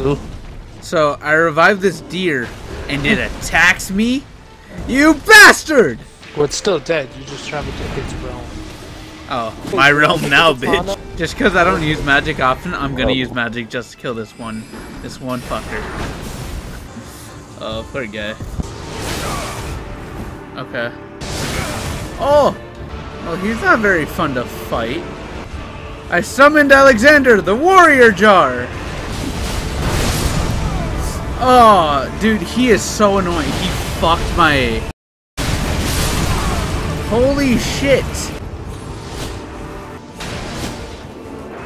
Ooh. So I revived this deer, and it attacks me. You bastard! Well, it's still dead. You just traveled to its realm. Oh, my realm now, bitch. Just because I don't use magic often, I'm gonna oh. use magic just to kill this one, this one fucker. Oh, poor guy. Okay. Oh! Well, he's not very fun to fight. I summoned Alexander, the warrior jar! Oh, dude, he is so annoying. He fucked my... Holy shit!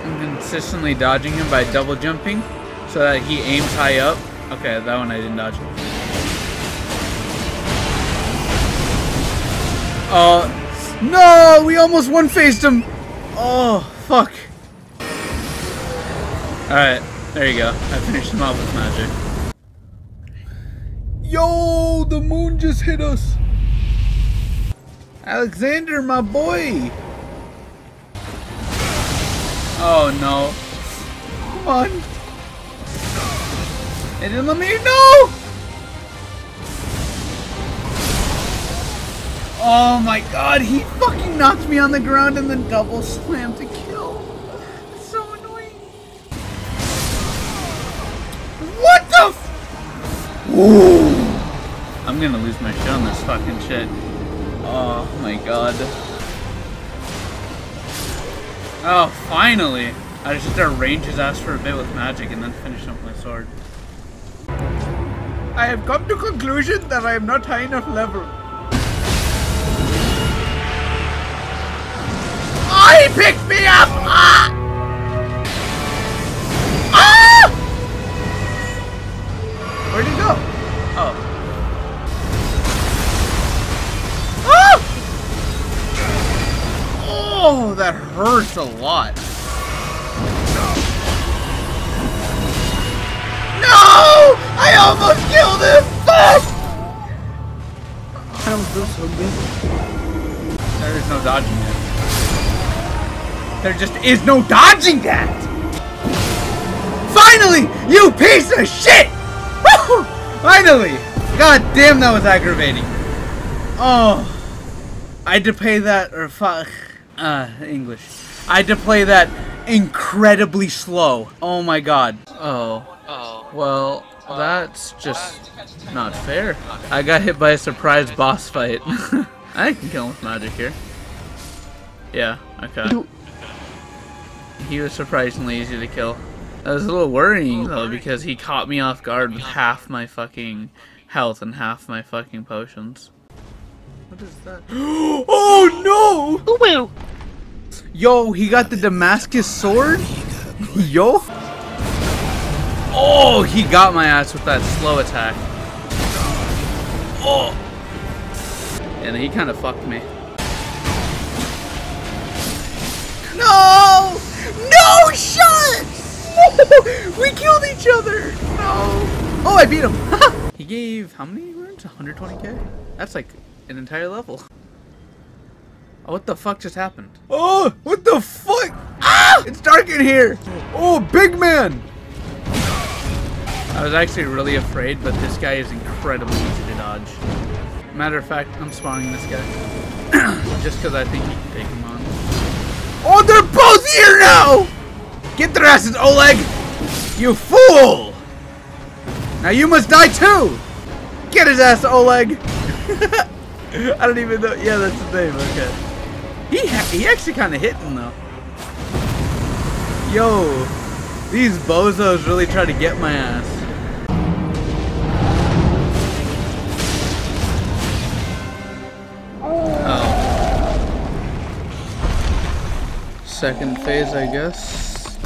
I'm consistently dodging him by double jumping so that he aims high up. Okay, that one I didn't dodge. Oh, no! We almost one-faced him! Oh, fuck. Alright, there you go. I finished him off with magic. Yo, the moon just hit us! Alexander, my boy! Oh no. Come on. It didn't let me no! Oh my god, he fucking knocked me on the ground and then double slammed to kill. It's so annoying. What the f- Ooh. Gonna lose my shit on this fucking shit. Oh my god. Oh, finally! I just arrange his ass for a bit with magic and then finish with my sword. I have come to conclusion that I am not high enough level. He picked me up! Ah! Hurts a lot. No! I almost killed him! Fuck! That was so good. There is no dodging it. There just is no dodging that! Finally! You piece of shit! Woo! Finally! God damn, that was aggravating. Oh. I had to pay that, or fuck. Uh, English. I had to play that incredibly slow. Oh my god. Oh. Oh. Well, that's just not fair. I got hit by a surprise boss fight. I can kill him with magic here. Yeah, okay. He was surprisingly easy to kill. That was a little worrying though because he caught me off guard with half my fucking health and half my fucking potions. What is that? oh no! Ooh, Yo, he got the Damascus sword? Yo! Oh, he got my ass with that slow attack. Oh! And he kind of fucked me. No! No shot! No! We killed each other! No! Oh, I beat him! he gave how many runes? 120k? That's like an entire level. Oh, what the fuck just happened? Oh, what the fuck? Ah! It's dark in here! Oh, big man! I was actually really afraid, but this guy is incredibly easy to dodge. Matter of fact, I'm spawning this guy. Just because I think he can take him on. Oh, they're both here now! Get their asses, Oleg! You fool! Now you must die too! Get his ass, Oleg! I don't even know. Yeah, that's the name. Okay. He he actually kind of hit him though. Yo, these bozos really try to get my ass. Oh. Second phase, I guess.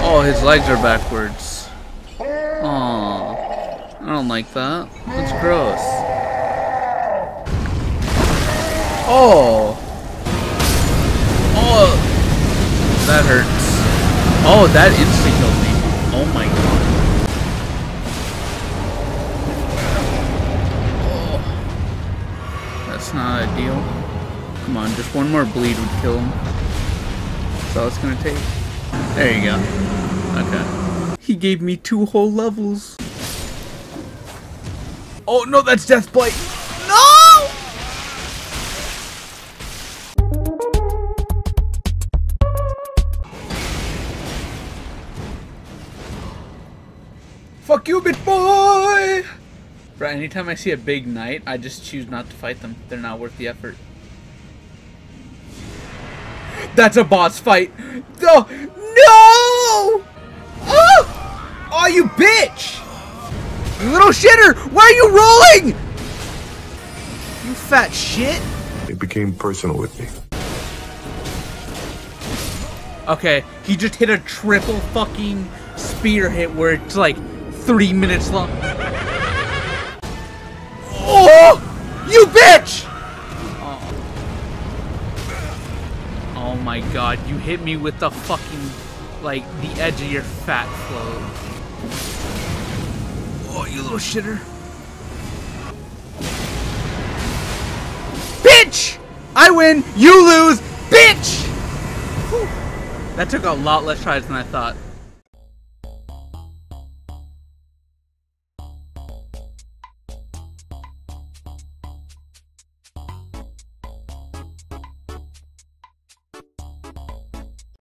Oh, his legs are backwards. Oh, I don't like that. That's gross. Oh. Oh. That hurts. Oh, that instantly killed me. Oh my god. Oh. That's not ideal. Come on, just one more bleed would kill him. That's all it's gonna take. There you go. Okay. He gave me two whole levels. Oh no, that's Deathblight. No! Fuck you, bit boy! Bro, anytime I see a big knight, I just choose not to fight them. They're not worth the effort. That's a boss fight. No! No! Oh! Oh, you bitch! You little shitter! Why are you rolling? You fat shit. It became personal with me. Okay, he just hit a triple fucking spear hit where it's like three minutes long. Oh! You bitch! Oh. oh my god, you hit me with the fucking, like, the edge of your fat float. Oh, you little shitter. Bitch! I win, you lose, bitch! Whew. That took a lot less tries than I thought.